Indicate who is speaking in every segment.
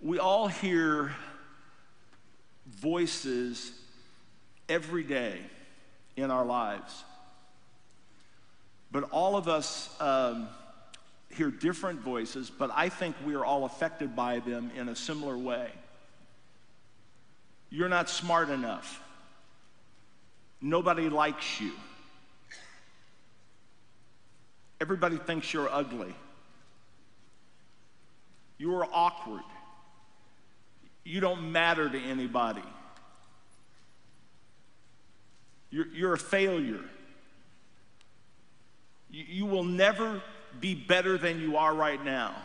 Speaker 1: We all hear voices every day in our lives. But all of us um, hear different voices, but I think we are all affected by them in a similar way. You're not smart enough. Nobody likes you. Everybody thinks you're ugly. You're awkward. You don't matter to anybody. You're, you're a failure. You, you will never be better than you are right now.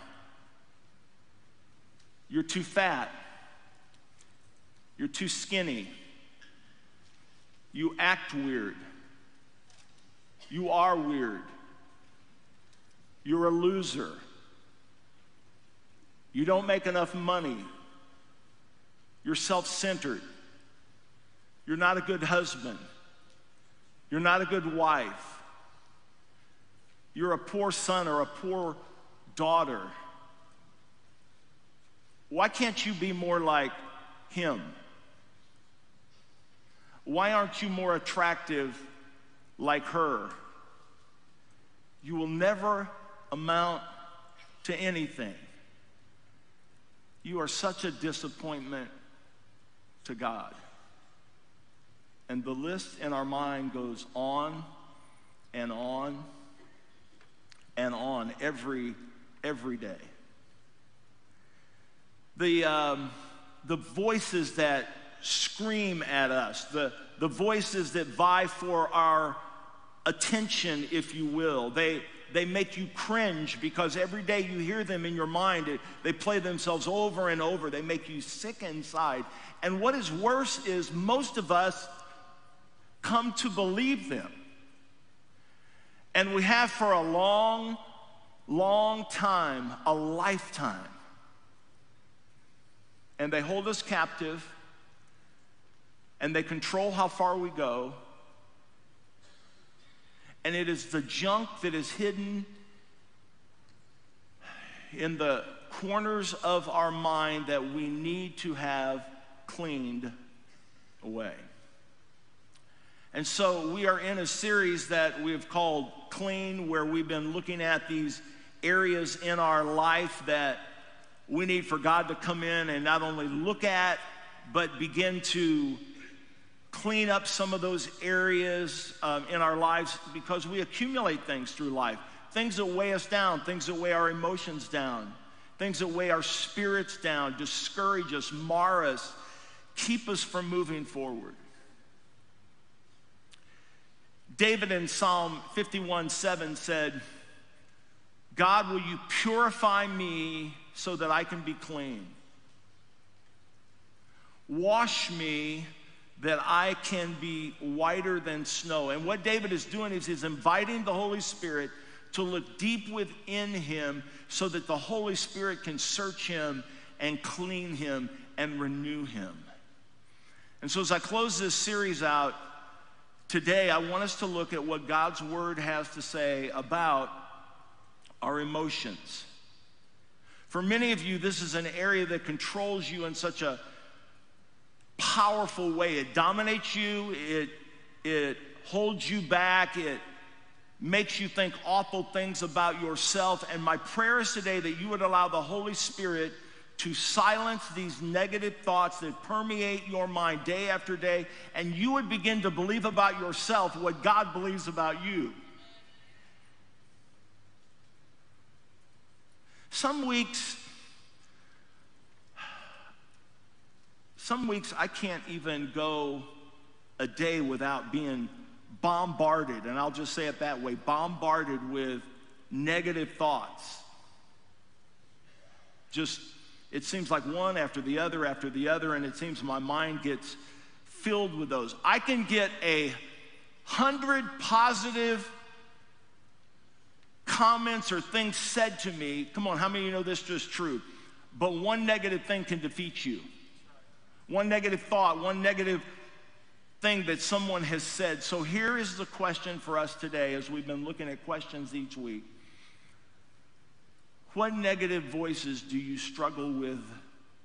Speaker 1: You're too fat. You're too skinny. You act weird. You are weird. You're a loser. You don't make enough money. You're self centered. You're not a good husband. You're not a good wife. You're a poor son or a poor daughter. Why can't you be more like him? Why aren't you more attractive like her? You will never amount to anything. You are such a disappointment to God. And the list in our mind goes on and on and on every, every day. The, um, the voices that scream at us, the, the voices that vie for our attention, if you will, they, they make you cringe because every day you hear them in your mind, they play themselves over and over. They make you sick inside. And what is worse is most of us come to believe them. And we have for a long, long time, a lifetime. And they hold us captive, and they control how far we go. And it is the junk that is hidden in the corners of our mind that we need to have cleaned away. And so we are in a series that we've called Clean, where we've been looking at these areas in our life that we need for God to come in and not only look at, but begin to clean up some of those areas um, in our lives because we accumulate things through life. Things that weigh us down, things that weigh our emotions down, things that weigh our spirits down, discourage us, mar us, keep us from moving forward. David in Psalm 51 7 said, God, will you purify me so that I can be clean? Wash me that I can be whiter than snow. And what David is doing is he's inviting the Holy Spirit to look deep within him so that the Holy Spirit can search him and clean him and renew him. And so, as I close this series out, Today, I want us to look at what God's Word has to say about our emotions. For many of you, this is an area that controls you in such a powerful way. It dominates you, it, it holds you back, it makes you think awful things about yourself. And my prayer is today that you would allow the Holy Spirit to silence these negative thoughts that permeate your mind day after day, and you would begin to believe about yourself what God believes about you. Some weeks, some weeks I can't even go a day without being bombarded, and I'll just say it that way bombarded with negative thoughts. Just it seems like one after the other after the other, and it seems my mind gets filled with those. I can get a hundred positive comments or things said to me. Come on, how many of you know this is true? But one negative thing can defeat you. One negative thought, one negative thing that someone has said. So here is the question for us today as we've been looking at questions each week. What negative voices do you struggle with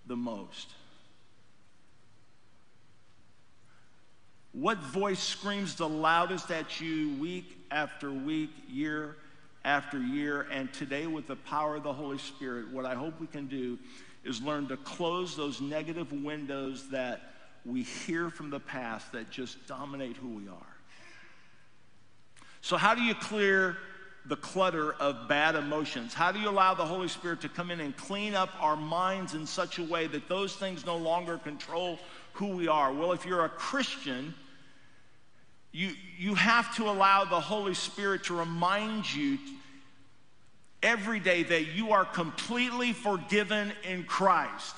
Speaker 1: the most? What voice screams the loudest at you week after week, year after year? And today, with the power of the Holy Spirit, what I hope we can do is learn to close those negative windows that we hear from the past that just dominate who we are. So, how do you clear the clutter of bad emotions? How do you allow the Holy Spirit to come in and clean up our minds in such a way that those things no longer control who we are? Well, if you're a Christian, you, you have to allow the Holy Spirit to remind you every day that you are completely forgiven in Christ.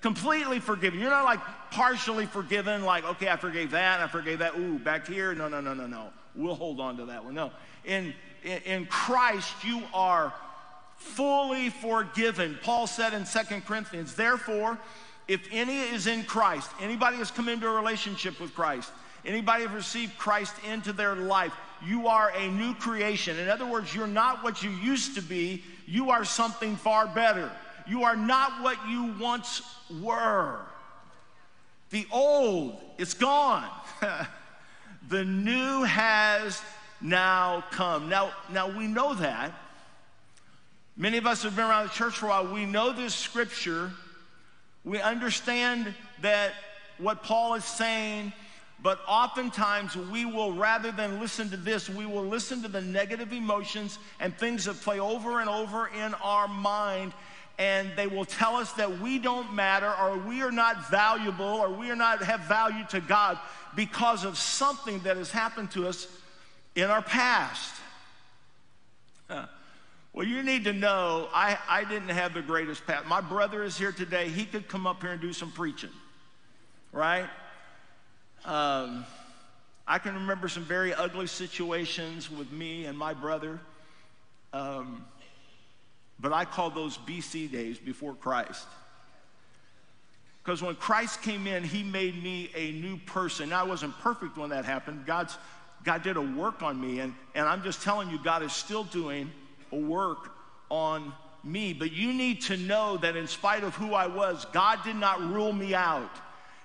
Speaker 1: Completely forgiven. You're not like partially forgiven, like, okay, I forgave that, I forgave that. Ooh, back here. No, no, no, no, no. We'll hold on to that one. No. In, in, Christ, you are fully forgiven. Paul said in Second Corinthians, therefore, if any is in Christ, anybody has come into a relationship with Christ, anybody has received Christ into their life, you are a new creation. In other words, you're not what you used to be, you are something far better. You are not what you once were. The old, it's gone. the new has now come. Now, now we know that. Many of us have been around the church for a while. We know this scripture. We understand that what Paul is saying but oftentimes, we will, rather than listen to this, we will listen to the negative emotions and things that play over and over in our mind. And they will tell us that we don't matter, or we are not valuable, or we are not have value to God because of something that has happened to us in our past. Well, you need to know I, I didn't have the greatest past. My brother is here today. He could come up here and do some preaching, right? Um, I can remember some very ugly situations with me and my brother. Um, but I call those BC days before Christ. Because when Christ came in, he made me a new person. Now, I wasn't perfect when that happened. God's, God did a work on me. And, and I'm just telling you, God is still doing a work on me. But you need to know that in spite of who I was, God did not rule me out.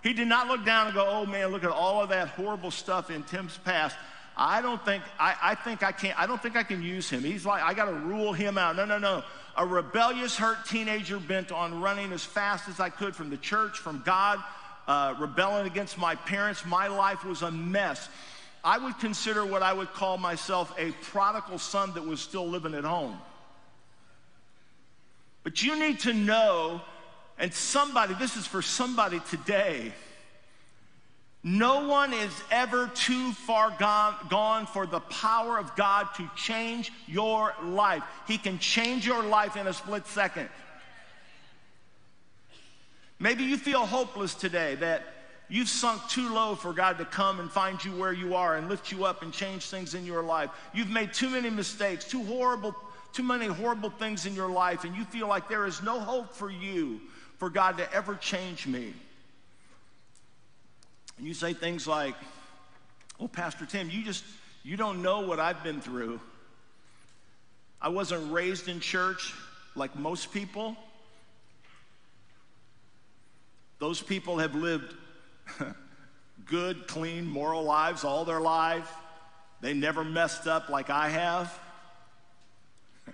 Speaker 1: He did not look down and go, oh man, look at all of that horrible stuff in Tim's past. I don't think, I, I think I can't, I don't think I can use him. He's like, I got to rule him out. No, no, no. A rebellious, hurt teenager bent on running as fast as I could from the church, from God, uh, rebelling against my parents. My life was a mess. I would consider what I would call myself a prodigal son that was still living at home. But you need to know and somebody, this is for somebody today. No one is ever too far gone, gone, for the power of God to change your life. He can change your life in a split second. Maybe you feel hopeless today that you've sunk too low for God to come and find you where you are and lift you up and change things in your life. You've made too many mistakes, too horrible, too many horrible things in your life, and you feel like there is no hope for you for God to ever change me. And you say things like, Oh, Pastor Tim, you just, you don't know what I've been through. I wasn't raised in church like most people. Those people have lived good, clean, moral lives all their life. They never messed up like I have.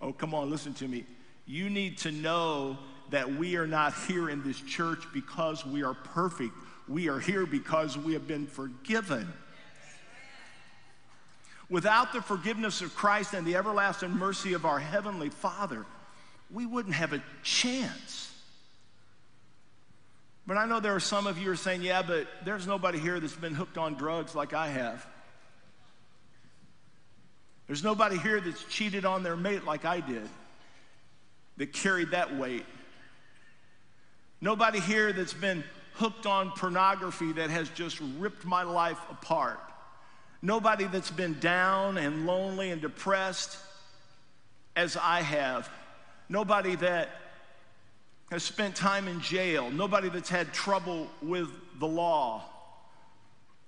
Speaker 1: oh, come on, listen to me. You need to know that we are not here in this church because we are perfect. We are here because we have been forgiven. Without the forgiveness of Christ and the everlasting mercy of our Heavenly Father, we wouldn't have a chance. But I know there are some of you are saying, yeah, but there's nobody here that's been hooked on drugs like I have. There's nobody here that's cheated on their mate like I did, that carried that weight. Nobody here that's been hooked on pornography that has just ripped my life apart. Nobody that's been down and lonely and depressed as I have. Nobody that has spent time in jail. Nobody that's had trouble with the law.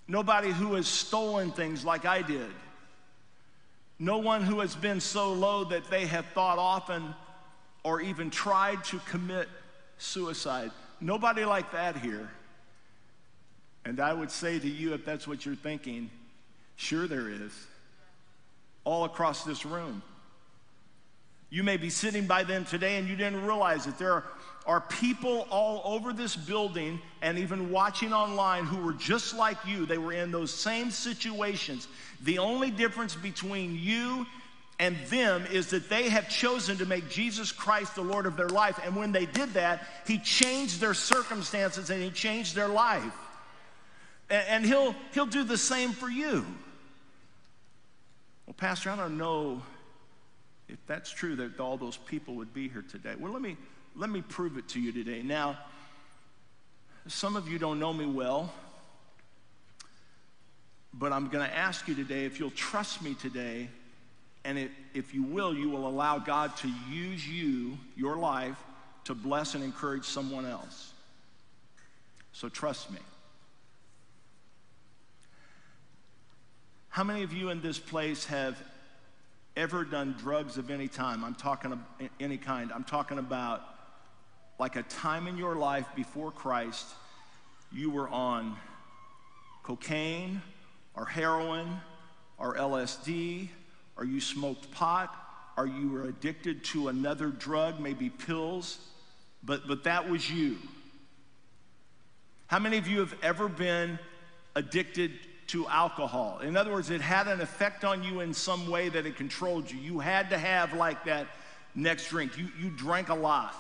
Speaker 1: Nobody who has stolen things like I did. No one who has been so low that they have thought often or even tried to commit suicide. Nobody like that here. And I would say to you, if that's what you're thinking, sure there is. All across this room. You may be sitting by them today and you didn't realize it. There are, are people all over this building and even watching online who were just like you. They were in those same situations. The only difference between you and them is that they have chosen to make Jesus Christ the Lord of their life. And when they did that, He changed their circumstances and He changed their life. And, he'll, he'll do the same for you. Well, Pastor, I don't know if that's true that all those people would be here today. Well, let me, let me prove it to you today. Now, some of you don't know me well, but I'm going to ask you today if you'll trust me today, and if, if you will, you will allow God to use you, your life, to bless and encourage someone else. So trust me. How many of you in this place have ever done drugs of any time? I'm talking any kind. I'm talking about like a time in your life before Christ, you were on cocaine or heroin or LSD, or you smoked pot, or you were addicted to another drug, maybe pills, but, but that was you. How many of you have ever been addicted to alcohol. In other words, it had an effect on you in some way that it controlled you. You had to have like that next drink. You, you drank a lot.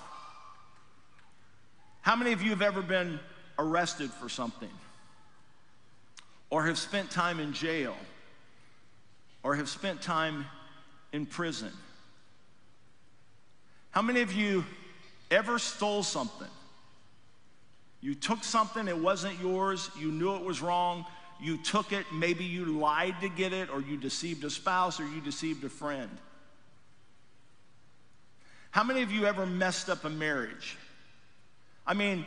Speaker 1: How many of you have ever been arrested for something? Or have spent time in jail? Or have spent time in prison? How many of you ever stole something? You took something, it wasn't yours, you knew it was wrong, you took it, maybe you lied to get it, or you deceived a spouse, or you deceived a friend. How many of you ever messed up a marriage? I mean,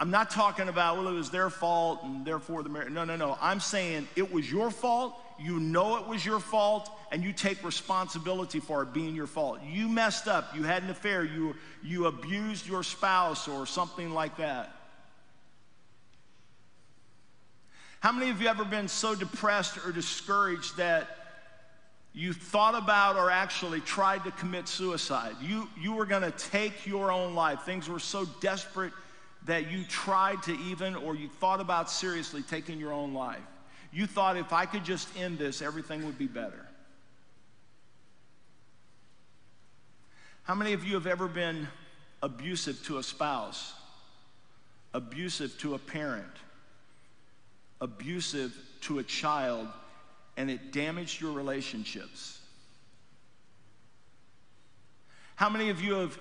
Speaker 1: I'm not talking about, well, it was their fault and therefore the marriage. No, no, no. I'm saying it was your fault. You know it was your fault, and you take responsibility for it being your fault. You messed up. You had an affair. You, you abused your spouse or something like that. How many of you ever been so depressed or discouraged that you thought about or actually tried to commit suicide? You, you were going to take your own life. Things were so desperate that you tried to even, or you thought about seriously taking your own life. You thought if I could just end this, everything would be better. How many of you have ever been abusive to a spouse, abusive to a parent? abusive to a child and it damaged your relationships? How many of you have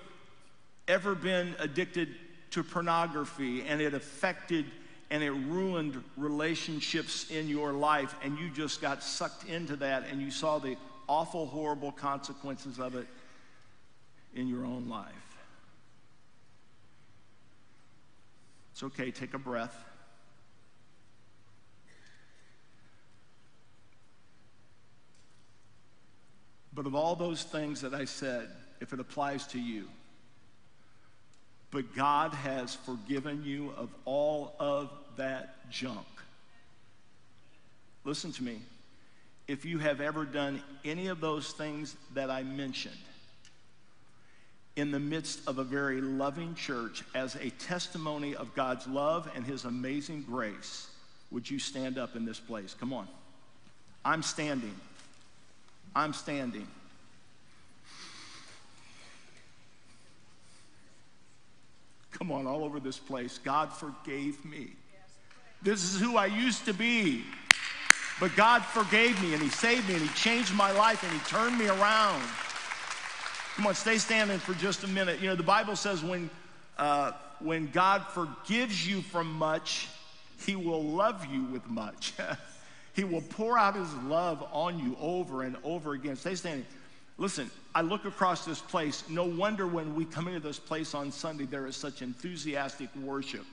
Speaker 1: ever been addicted to pornography and it affected and it ruined relationships in your life and you just got sucked into that and you saw the awful, horrible consequences of it in your own life? It's okay, take a breath. But of all those things that I said, if it applies to you, but God has forgiven you of all of that junk. Listen to me. If you have ever done any of those things that I mentioned in the midst of a very loving church as a testimony of God's love and His amazing grace, would you stand up in this place? Come on. I'm standing. I'm standing. Come on, all over this place. God forgave me. This is who I used to be. But God forgave me and He saved me and He changed my life and He turned me around. Come on, stay standing for just a minute. You know, the Bible says when, uh, when God forgives you from much, He will love you with much. He will pour out his love on you over and over again. Stay standing. Listen, I look across this place. No wonder when we come into this place on Sunday, there is such enthusiastic worship.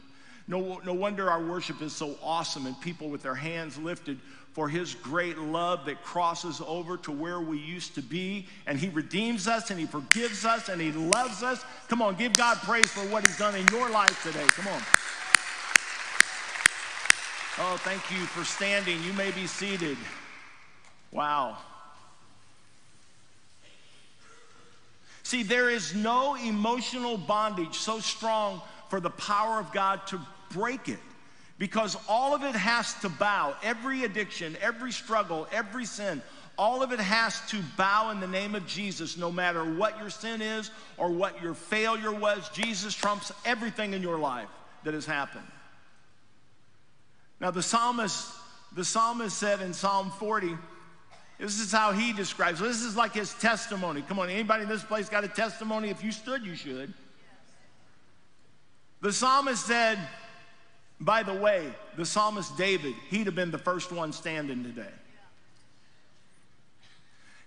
Speaker 1: No, no wonder our worship is so awesome and people with their hands lifted for his great love that crosses over to where we used to be. And he redeems us and he forgives us and he loves us. Come on, give God praise for what he's done in your life today. Come on. Oh, thank you for standing. You may be seated. Wow. See, there is no emotional bondage so strong for the power of God to break it because all of it has to bow. Every addiction, every struggle, every sin, all of it has to bow in the name of Jesus, no matter what your sin is or what your failure was. Jesus trumps everything in your life that has happened. Now, the psalmist, the psalmist said in Psalm 40, this is how he describes. This is like his testimony. Come on, anybody in this place got a testimony? If you stood, you should. The psalmist said, by the way, the psalmist David, he'd have been the first one standing today.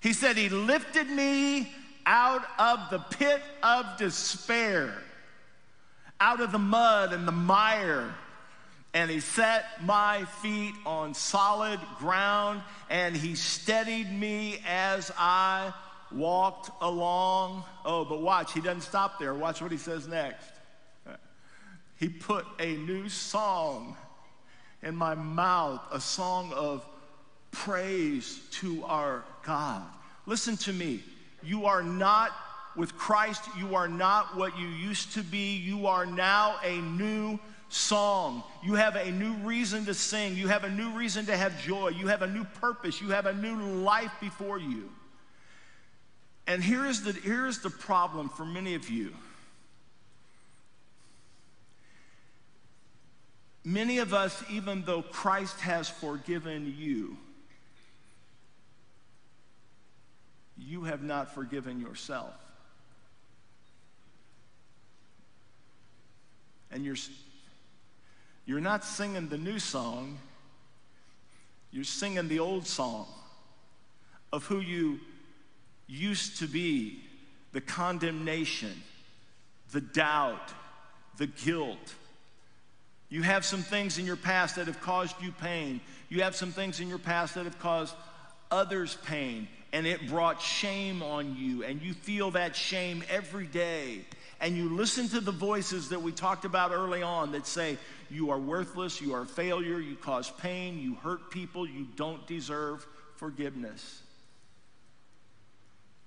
Speaker 1: He said, He lifted me out of the pit of despair, out of the mud and the mire, and He set my feet on solid ground, and He steadied me as I walked along. Oh, but watch, He doesn't stop there. Watch what He says next. He put a new song in my mouth, a song of praise to our God. Listen to me. You are not with Christ, you are not what you used to be. You are now a new song. You have a new reason to sing. You have a new reason to have joy. You have a new purpose. You have a new life before you. And here is the, here is the problem for many of you Many of us, even though Christ has forgiven you, you have not forgiven yourself. And you're, you're not singing the new song, you're singing the old song of who you used to be the condemnation, the doubt, the guilt you have some things in your past that have caused you pain. You have some things in your past that have caused others pain, and it brought shame on you, and you feel that shame every day. And you listen to the voices that we talked about early on that say, You are worthless, you are a failure, you cause pain, you hurt people, you don't deserve forgiveness.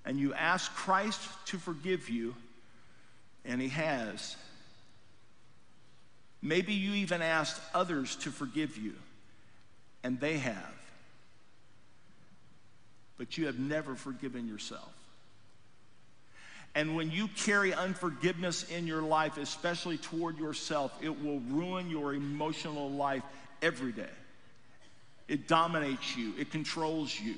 Speaker 1: And you ask Christ to forgive you, and He has. Maybe you even asked others to forgive you, and they have. But you have never forgiven yourself. And when you carry unforgiveness in your life, especially toward yourself, it will ruin your emotional life every day. It dominates you, it controls you.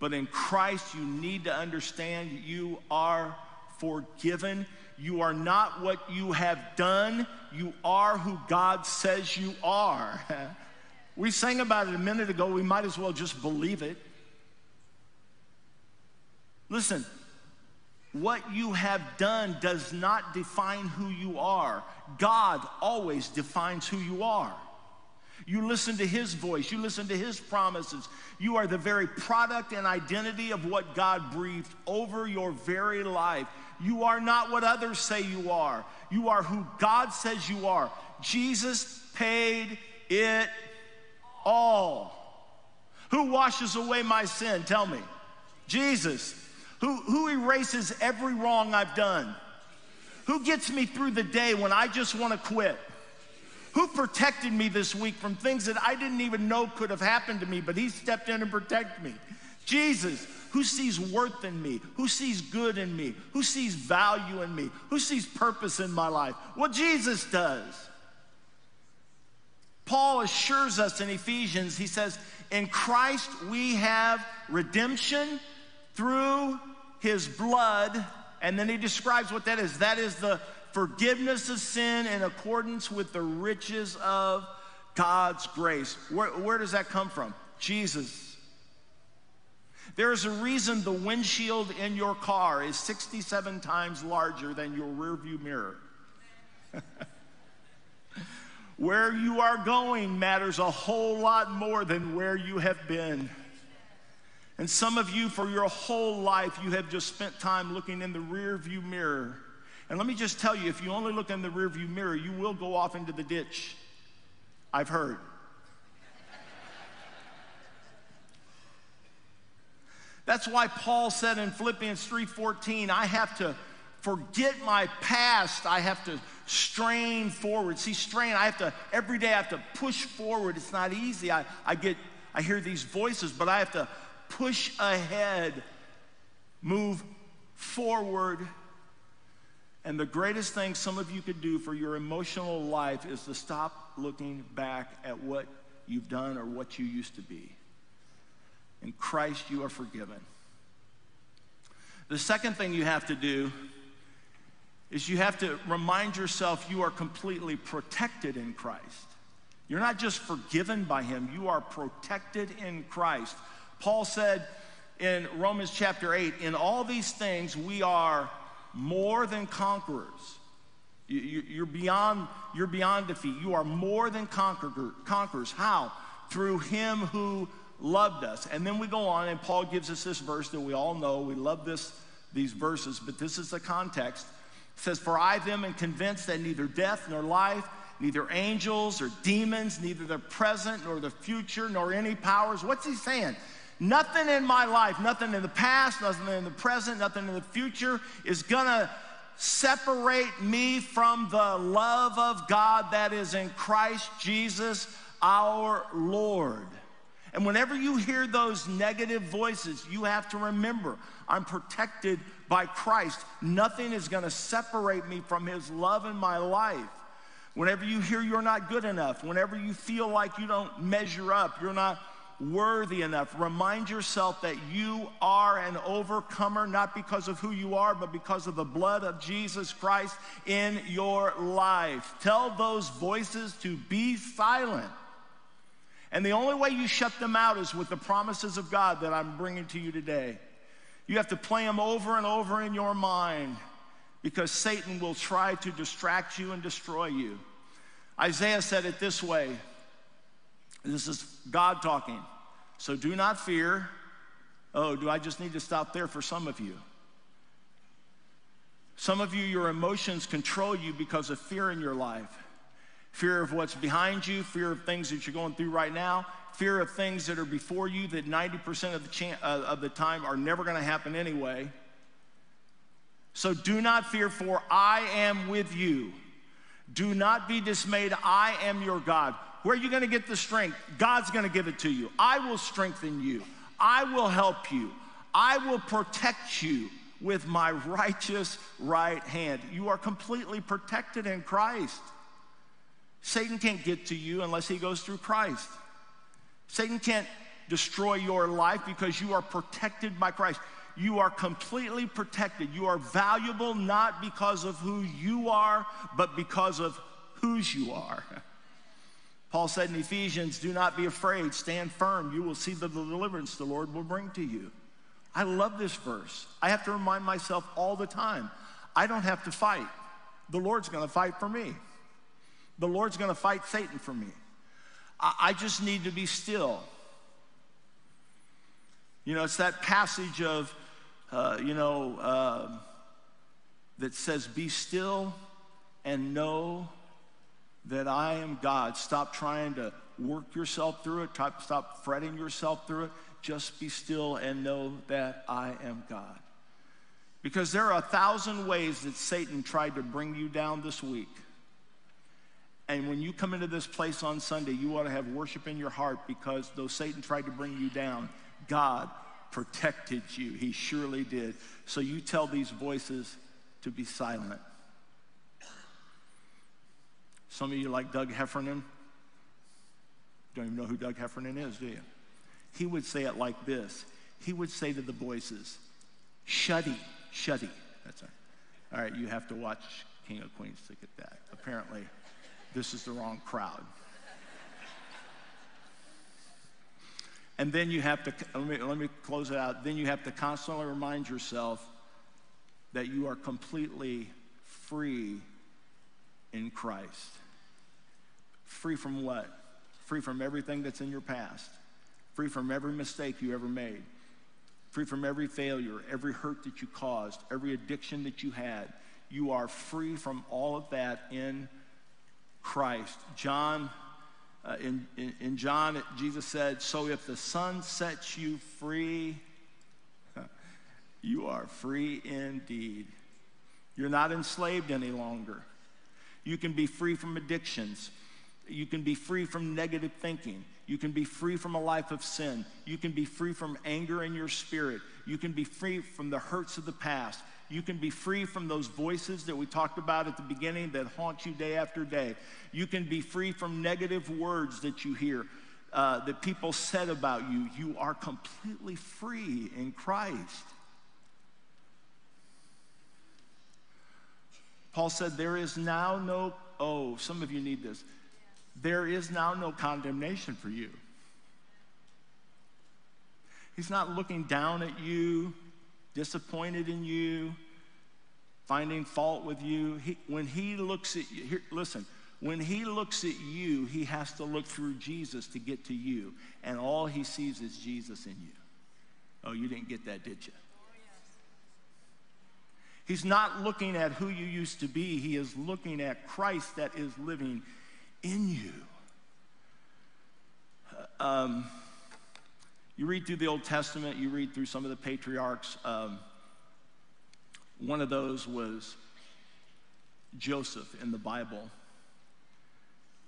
Speaker 1: But in Christ, you need to understand you are forgiven. You are not what you have done, you are who God says you are. we sang about it a minute ago, we might as well just believe it. Listen, what you have done does not define who you are. God always defines who you are. You listen to His voice, you listen to His promises. You are the very product and identity of what God breathed over your very life. You are not what others say you are. You are who God says you are. Jesus paid it all. Who washes away my sin? Tell me. Jesus. Who, who erases every wrong I've done? Who gets me through the day when I just want to quit? Who protected me this week from things that I didn't even know could have happened to me, but He stepped in and protected me? Jesus. Who sees worth in me? Who sees good in me? Who sees value in me? Who sees purpose in my life? Well, Jesus does. Paul assures us in Ephesians, he says, In Christ we have redemption through his blood. And then he describes what that is that is the forgiveness of sin in accordance with the riches of God's grace. Where, where does that come from? Jesus. There is a reason the windshield in your car is 67 times larger than your rearview mirror. Where you are going matters a whole lot more than where you have been. And some of you, for your whole life, you have just spent time looking in the rear view mirror. And let me just tell you if you only look in the rear view mirror, you will go off into the ditch. I've heard. That's why Paul said in Philippians 3:14, I have to forget my past. I have to strain forward. See, strain, I have to, every day I have to push forward. It's not easy. I, I get, I hear these voices, but I have to push ahead, move forward. And the greatest thing some of you could do for your emotional life is to stop looking back at what you've done or what you used to be. In Christ, you are forgiven. The second thing you have to do is you have to remind yourself you are completely protected in Christ. You're not just forgiven by Him, you are protected in Christ. Paul said in Romans chapter 8, in all these things we are more than conquerors. You're beyond, you're beyond defeat. You are more than conquerors. How? Through him who loved us. And then we go on, and Paul gives us this verse that we all know. We love this, these verses, but this is the context. It says, For I them am convinced that neither death nor life, neither angels or demons, neither the present nor the future, nor any powers. What's he saying? Nothing in my life, nothing in the past, nothing in the present, nothing in the future is gonna separate me from the love of God that is in Christ Jesus our Lord. And whenever you hear those negative voices, you have to remember I'm protected by Christ. Nothing is going to separate me from His love in my life. Whenever you hear you're not good enough, whenever you feel like you don't measure up, you're not worthy enough. Remind yourself that you are an overcomer, not because of who you are, but because of the blood of Jesus Christ in your life. Tell those voices to be silent. And the only way you shut them out is with the promises of God that I'm bringing to you today. You have to play them over and over in your mind because Satan will try to distract you and destroy you. Isaiah said it this way this is God talking. So do not fear. Oh, do I just need to stop there for some of you? Some of you, your emotions control you because of fear in your life fear of what's behind you, fear of things that you're going through right now, fear of things that are before you that 90% of the, chan- uh, of the time are never going to happen anyway. So do not fear, for I am with you. Do not be dismayed. I am your God. Where are you going to get the strength? God's going to give it to you. I will strengthen you. I will help you. I will protect you with my righteous right hand. You are completely protected in Christ. Satan can't get to you unless he goes through Christ. Satan can't destroy your life because you are protected by Christ. You are completely protected. You are valuable not because of who you are, but because of whose you are. Paul said in Ephesians, Do not be afraid, stand firm. You will see the deliverance the Lord will bring to you. I love this verse. I have to remind myself all the time I don't have to fight. The Lord's gonna fight for me, the Lord's gonna fight Satan for me. I, I just need to be still. You know, it's that passage of, uh, you know, uh, that says, Be still and know that I am God. Stop trying to work yourself through it. Stop fretting yourself through it. Just be still and know that I am God. Because there are a thousand ways that Satan tried to bring you down this week. And when you come into this place on Sunday, you ought to have worship in your heart because though Satan tried to bring you down, God protected you. He surely did. So you tell these voices to be silent. Some of you like Doug Heffernan. Don't even know who Doug Heffernan is, do you? He would say it like this. He would say to the voices, shuddy, shuddy. That's right. All right, you have to watch King of Queens to get that. Apparently, this is the wrong crowd. And then you have to, let me, let me close it out. Then you have to constantly remind yourself that you are completely free in Christ Free from what? Free from everything that's in your past. Free from every mistake you ever made. Free from every failure, every hurt that you caused, every addiction that you had. You are free from all of that in Christ. John, uh, in, in, in John, Jesus said, So if the Son sets you free, you are free indeed. You're not enslaved any longer. You can be free from addictions. You can be free from negative thinking. You can be free from a life of sin. You can be free from anger in your spirit. You can be free from the hurts of the past. You can be free from those voices that we talked about at the beginning that haunt you day after day. You can be free from negative words that you hear, uh, that people said about you. You are completely free in Christ. Paul said, There is now no, oh, some of you need this. There is now no condemnation for you. He's not looking down at you, disappointed in you, finding fault with you. He, when he looks at you, here, listen, when he looks at you, he has to look through Jesus to get to you. And all he sees is Jesus in you. Oh, you didn't get that, did you? He's not looking at who you used to be, he is looking at Christ that is living in you. Um, you read through the Old Testament, you read through some of the patriarchs. Um, one of those was Joseph in the Bible.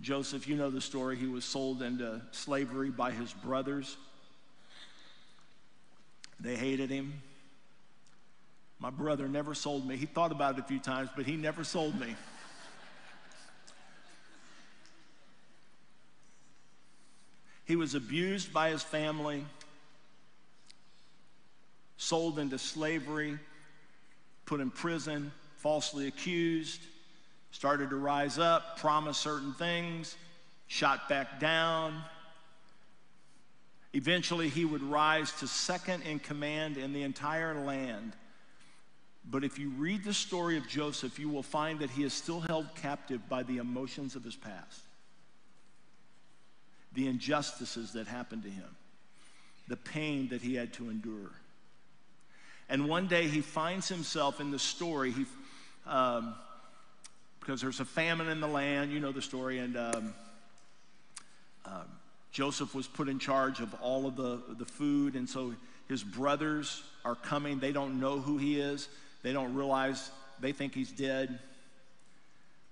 Speaker 1: Joseph, you know the story. He was sold into slavery by his brothers. They hated him. My brother never sold me. He thought about it a few times, but he never sold me. He was abused by his family, sold into slavery, put in prison, falsely accused, started to rise up, promised certain things, shot back down. Eventually, he would rise to second in command in the entire land. But if you read the story of Joseph, you will find that he is still held captive by the emotions of his past, the injustices that happened to him, the pain that he had to endure. And one day he finds himself in the story, he, um, because there's a famine in the land, you know the story, and um, uh, Joseph was put in charge of all of the, the food, and so his brothers are coming. They don't know who he is. They don't realize, they think he's dead.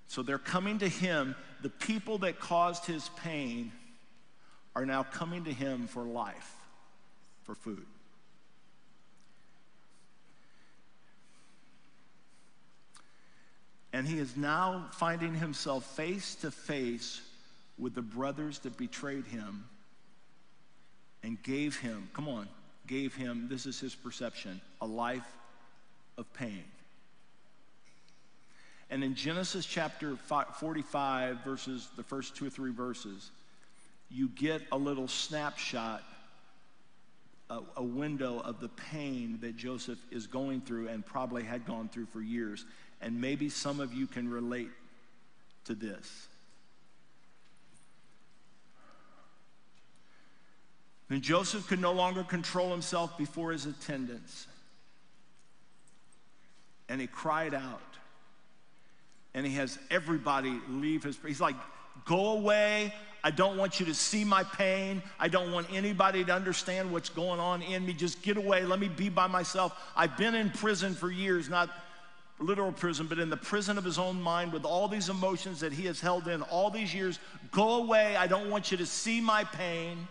Speaker 1: So they're coming to him. The people that caused his pain are now coming to him for life, for food. And he is now finding himself face to face with the brothers that betrayed him and gave him, come on, gave him, this is his perception, a life of pain. And in Genesis chapter 45, verses, the first two or three verses, you get a little snapshot, a, a, window of the pain that Joseph is going through and probably had gone through for years. And maybe some of you can relate to this. And Joseph could no longer control himself before his attendants and he cried out. And he has everybody leave his. He's like, go away. I don't want you to see my pain. I don't want anybody to understand what's going on in me. Just get away. Let me be by myself. I've been in prison for years, not literal prison, but in the prison of his own mind with all these emotions that he has held in all these years. Go away. I don't want you to see my pain.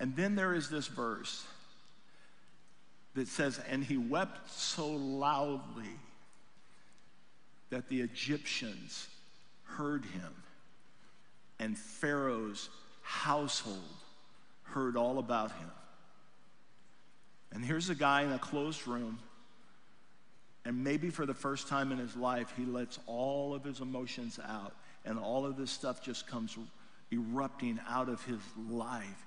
Speaker 1: And then there is this verse that says, And he wept so loudly that the Egyptians heard him, and Pharaoh's household heard all about him. And here's a guy in a closed room, and maybe for the first time in his life, he lets all of his emotions out, and all of this stuff just comes erupting out of his life.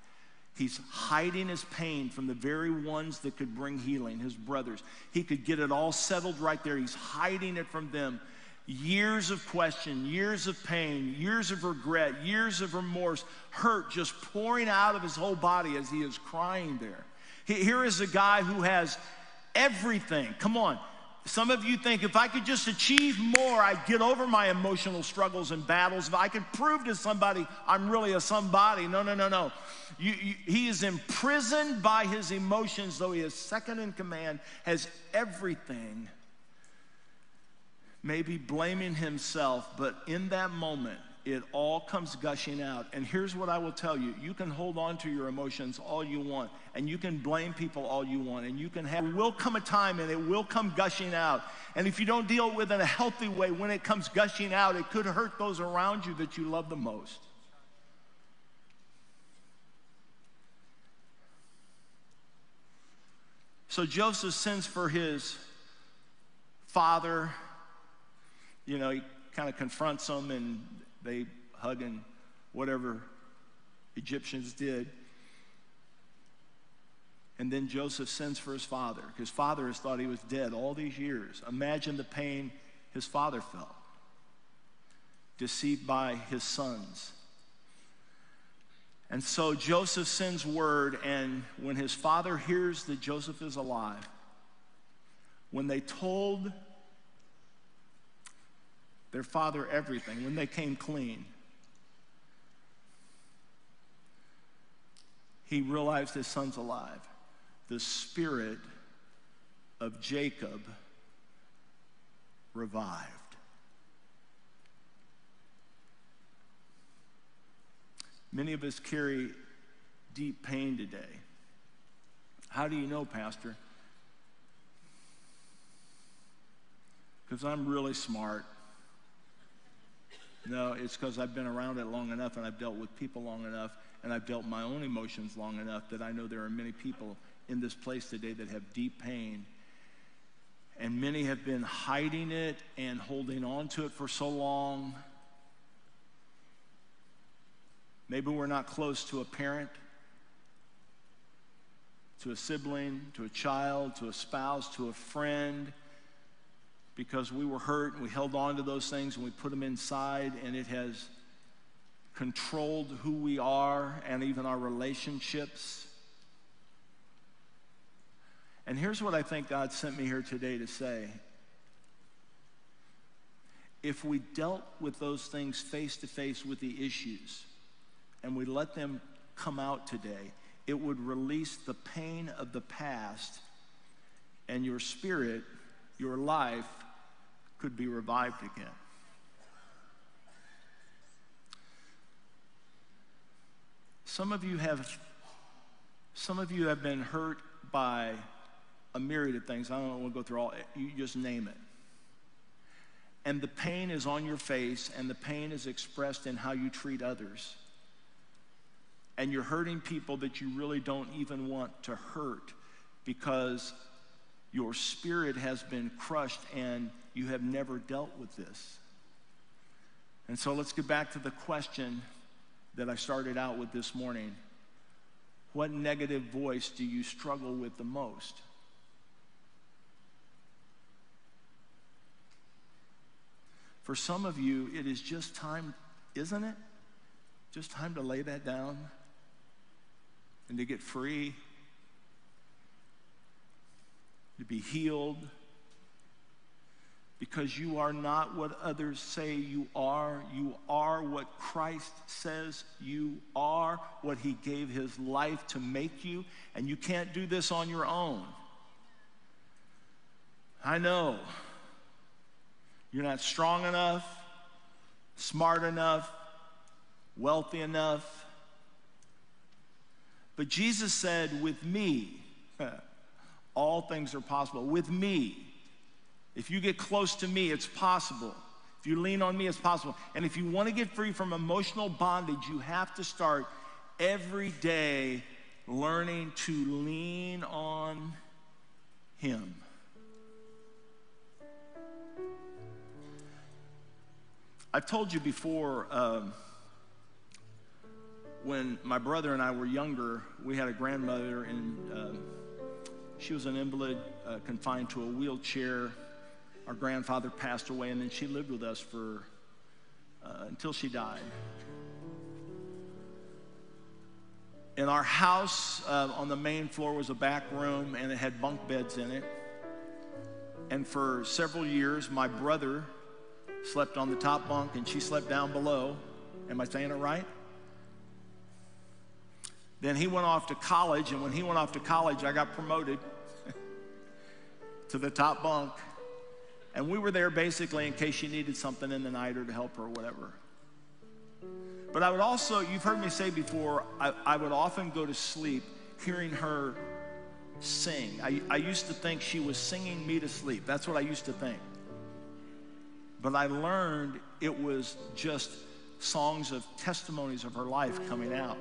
Speaker 1: He's hiding his pain from the very ones that could bring healing, his brothers. He could get it all settled right there. He's hiding it from them. years of question, years of pain, years of regret, years of remorse, hurt just pouring out of his whole body as he is crying there. Here is a guy who has everything. Come on. Some of you think if I could just achieve more, I'd get over my emotional struggles and battles. If I could prove to somebody I'm really a somebody. No, no, no, no. You, you, he is imprisoned by his emotions, though he is second in command, has everything. Maybe blaming himself, but in that moment, it all comes gushing out. And here's what I will tell you you can hold on to your emotions all you want, and you can blame people all you want, and you can have, there will come a time and it will come gushing out. And if you don't deal with it in a healthy way, when it comes gushing out, it could hurt those around you that you love the most. So Joseph sends for his father. You know, he kind of confronts him and they hugging whatever Egyptians did. And then Joseph sends for his father. His father has thought he was dead all these years. Imagine the pain his father felt, deceived by his sons. And so Joseph sends word, and when his father hears that Joseph is alive, when they told their father everything when they came clean. He realized his son's alive. The spirit of Jacob revived. Many of us carry deep pain today. How do you know, Pastor? Because I'm really smart. No, it's because I've been around it long enough and I've dealt with people long enough and I've dealt my own emotions long enough that I know there are many people in this place today that have deep pain. And many have been hiding it and holding on to it for so long. Maybe we're not close to a parent, to a sibling, to a child, to a spouse, to a friend because we were hurt and we held on to those things and we put them inside and it has controlled who we are and even our relationships. And here's what I think God sent me here today to say. If we dealt with those things face to face with the issues and we let them come out today, it would release the pain of the past and your spirit, your life could be revived again. Some of you have some of you have been hurt by a myriad of things. I don't want to go through all you just name it. And the pain is on your face and the pain is expressed in how you treat others. And you're hurting people that you really don't even want to hurt because your spirit has been crushed and you have never dealt with this. And so let's get back to the question that I started out with this morning. What negative voice do you struggle with the most? For some of you, it is just time, isn't it? Just time to lay that down and to get free, to be healed because you are not what others say you are. You are what Christ says you are, what He gave His life to make you, and you can't do this on your own. I know you're not strong enough, smart enough, wealthy enough. But Jesus said, With me, all things are possible. With me, if you get close to me, it's possible. If you lean on me, it's possible. And if you want to get free from emotional bondage, you have to start every day learning to lean on Him. I've told you before, um, when my brother and I were younger, we had a grandmother, and uh, she was an invalid, uh, confined to a wheelchair our grandfather passed away, and then she lived with us for uh, until she died. In our house, uh, on the main floor was a back room, and it had bunk beds in it. And for several years, my brother slept on the top bunk, and she slept down below. Am I saying it right? Then he went off to college, and when he went off to college, I got promoted to the top bunk. And we were there basically in case she needed something in the night or to help her or whatever. But I would also, you've heard me say before, I, I would often go to sleep hearing her sing. I, I used to think she was singing me to sleep. That's what I used to think. But I learned it was just songs of testimonies of her life coming out.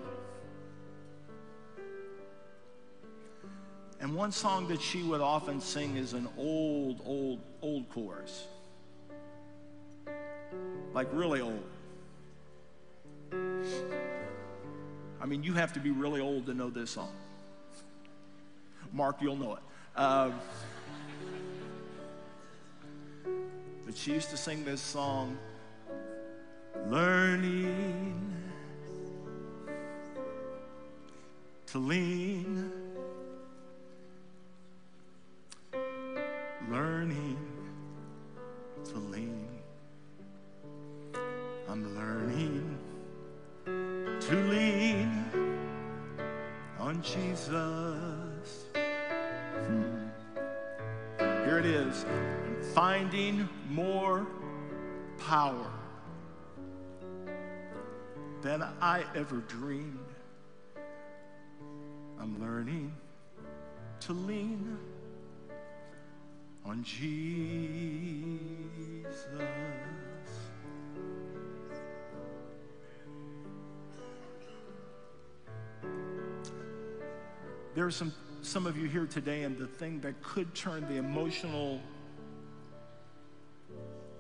Speaker 1: And one song that she would often sing is an old, old, old chorus. Like really old. I mean, you have to be really old to know this song. Mark, you'll know it. Uh, but she used to sing this song, Learning to Lean learning to lean. I'm learning to lean on Jesus. Hmm. Here it is. Finding more power than I ever dreamed. I'm learning to lean on Jesus. There are some, some of you here today, and the thing that could turn the emotional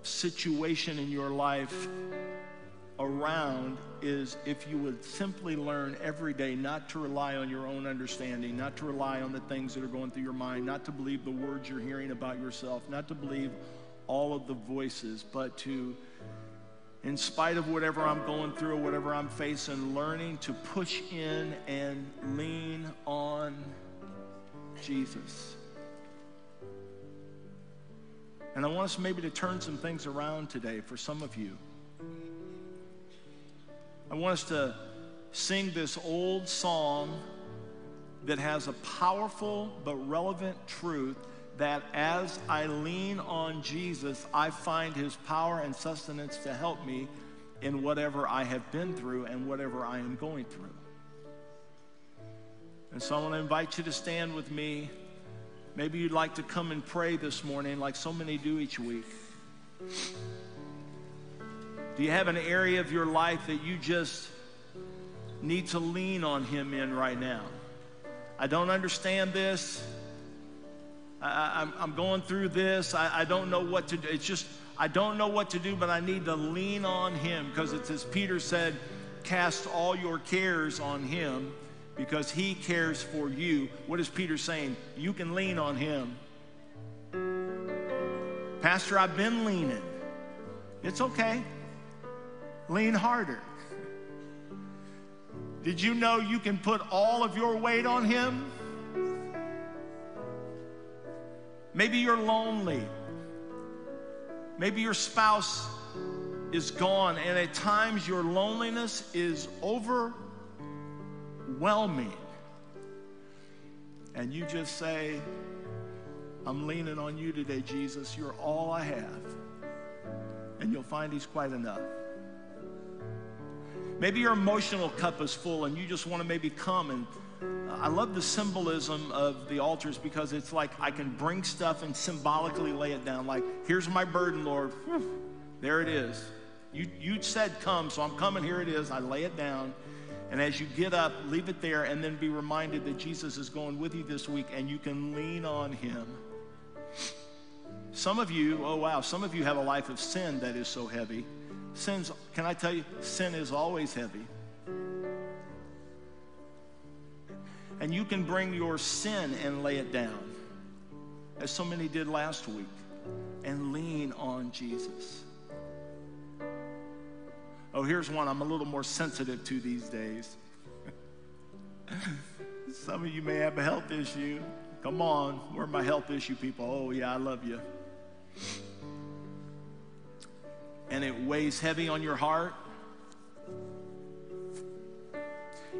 Speaker 1: situation in your life around is if you would simply learn every day not to rely on your own understanding, not to rely on the things that are going through your mind, not to believe the words you're hearing about yourself, not to believe all of the voices, but to, in spite of whatever I'm going through or whatever I'm facing, learning to push in and lean on Jesus. And I want us maybe to turn some things around today for some of you. I want us to sing this old song that has a powerful but relevant truth that as I lean on Jesus, I find his power and sustenance to help me in whatever I have been through and whatever I am going through. And so I want to invite you to stand with me. Maybe you'd like to come and pray this morning, like so many do each week. Do you have an area of your life that you just need to lean on Him in right now? I don't understand this. I, am going through this. I, I don't know what to do. It's just, I don't know what to do, but I need to lean on Him because it's as Peter said, cast all your cares on Him because He cares for you. What is Peter saying? You can lean on Him. Pastor, I've been leaning. It's okay lean harder. Did you know you can put all of your weight on Him? Maybe you're lonely. Maybe your spouse is gone, and at times your loneliness is overwhelming. And you just say, I'm leaning on you today, Jesus. You're all I have. And you'll find He's quite enough. Maybe your emotional cup is full and you just want to maybe come and uh, I love the symbolism of the altars because it's like I can bring stuff and symbolically lay it down. Like, here's my burden, Lord. There it is. You, you said come, so I'm coming. Here it is. I lay it down. And as you get up, leave it there and then be reminded that Jesus is going with you this week and you can lean on him. Some of you, oh wow, some of you have a life of sin that is so heavy Sin's, can I tell you, sin is always heavy. And you can bring your sin and lay it down, as so many did last week. and lean on Jesus. Oh, here's one I'm a little more sensitive to these days. Some of you may have a health issue. Come on, where are my health issue people? Oh, yeah, I love you. And it weighs heavy on your heart.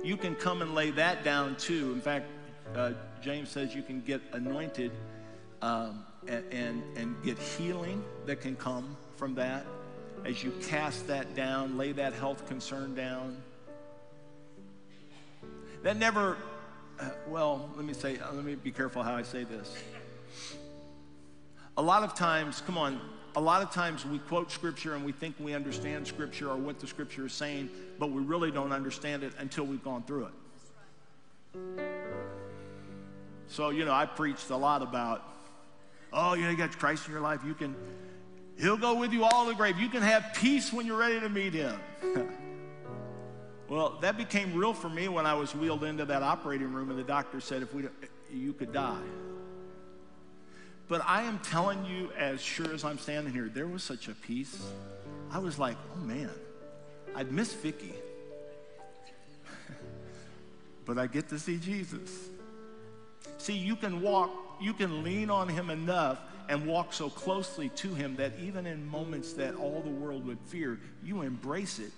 Speaker 1: You can come and lay that down too. In fact, uh, James says you can get anointed um, and, and, and get healing that can come from that as you cast that down, lay that health concern down. That never, uh, well, let me say, uh, let me be careful how I say this. A lot of times, come on, a lot of times we quote scripture and we think we understand scripture or what the scripture is saying, but we really don't understand it until we've gone through it. So, you know, I preached a lot about, oh, you, know, you got Christ in your life. You can, he'll go with you all the grave. You can have peace when you're ready to meet him. well, that became real for me when I was wheeled into that operating room and the doctor said, if we, you could die. But I am telling you, as sure as I'm standing here, there was such a peace. I was like, oh man, I'd miss Vicky. but I get to see Jesus. See, you can walk, you can lean on him enough and walk so closely to him that even in moments that all the world would fear, you embrace it.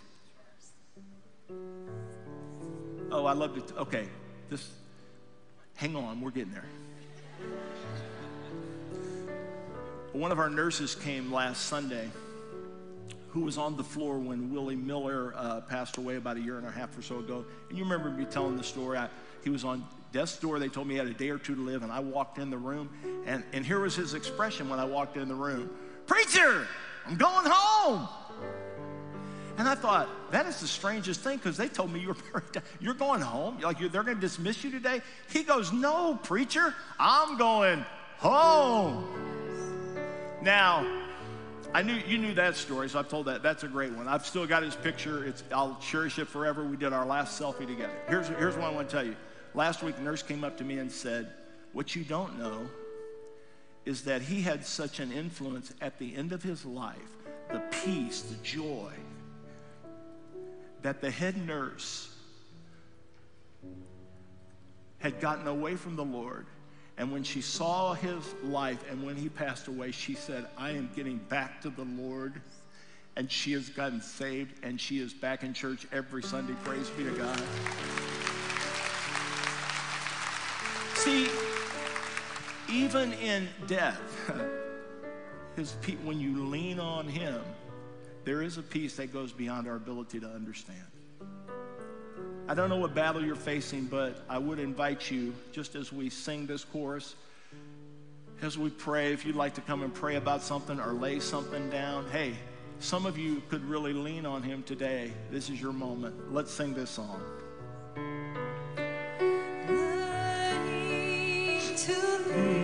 Speaker 1: Oh, I love it. Okay, this, hang on, we're getting there. One of our nurses came last Sunday who was on the floor when Willie Miller uh, passed away about a year and a half or so ago. And you remember me telling the story. I, he was on death's door. They told me he had a day or two to live, and I walked in the room, and, and here was his expression when I walked in the room Preacher, I'm going home. And I thought, that is the strangest thing because they told me you're, you're going home. Like they're going to dismiss you today. He goes, No, preacher, I'm going home. Now, I knew you knew that story, so I've told that. That's a great one. I've still got his picture. It's, I'll cherish it forever. We did our last selfie together. Here's, here's what I want to tell you. Last week, a nurse came up to me and said, What you don't know is that he had such an influence at the end of his life the peace, the joy that the head nurse had gotten away from the Lord. And when she saw his life and when he passed away, she said, I am getting back to the Lord. And she has gotten saved and she is back in church every Sunday. Praise be to God. See, even in death, his when you lean on him, there is a peace that goes beyond our ability to understand. I don't know what battle you're facing, but I would invite you, just as we sing this chorus, as we pray, if you'd like to come and pray about something or lay something down, hey, some of you could really lean on him today. This is your moment. Let's sing this song. Jesus.